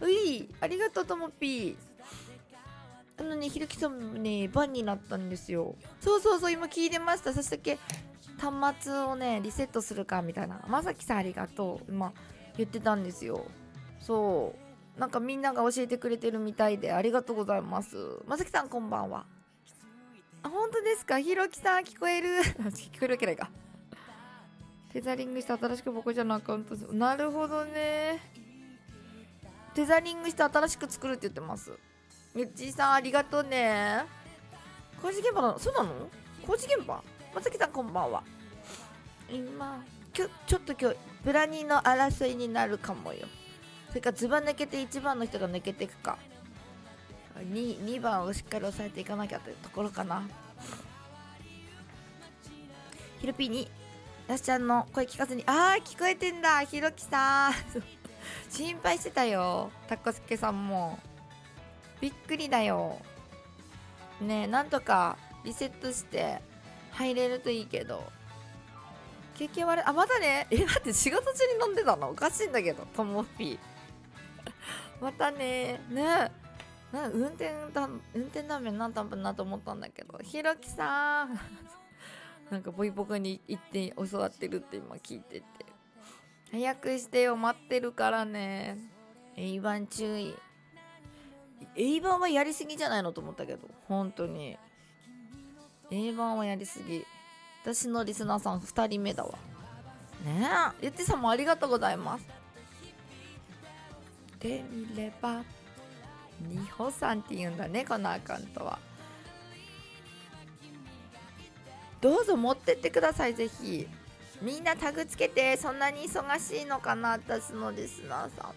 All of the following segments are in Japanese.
ういありがとうともぴー。あのねひろきさんもねバンになったんですよ。そうそうそう今聞いてました。そしたっけ端末をねリセットするかみたいな。まさきさんありがとう今言ってたんですよ。そう。なんかみんなが教えてくれてるみたいでありがとうございます。まさきさんこんばんは。あ本当ですか？ひろきさん聞こえる？聞こえるわけないか。テザリングして新しく僕じゃなアカウントなるほどね。テザリングして新しく作るって言ってます。ゆっちーさんありがとうね。工事現場なのそうなの？工事現場？まさきさんこんばんは。今きょちょっと今日ブラニーの争いになるかもよ。それからズバ抜けて1番の人が抜けていくか。2, 2番をしっかり抑えていかなきゃというところかな。ひろぴーにやすちゃんの声聞かずにあー聞こえてんだひろきさん。心配してたよ。たこすけさんも。びっくりだよ。ねえなんとかリセットして入れるといいけど。経験悪い。あまだね。え待って仕事中に飲んでたの？おかしいんだけど。ともぴー。またね。ねな運転だ運転ダメなんたんなと思ったんだけど。ひろきさん。なんかボイボカに行って教わってるって今聞いてて。早くしてよ待ってるからね。A 番注意。A 番はやりすぎじゃないのと思ったけど。本当に。A 番はやりすぎ。私のリスナーさん2人目だわ。ねえ。ゆってさんもありがとうございます。でみればにほさんって言うんだねこのアカウントは。どうぞ持ってってくださいぜひ。みんなタグつけてそんなに忙しいのかな私のリスナーさん。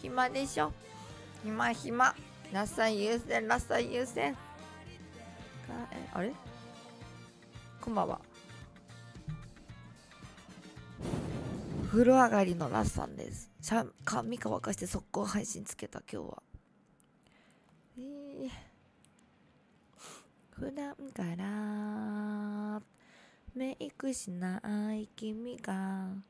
暇でしょ？暇暇。ラッサン優先ラッサン優先。かえあれ？こんばんは。風呂上がりのラッサンです。しゃ髪乾かして速攻配信つけた今日は。えー。普段からくしない君が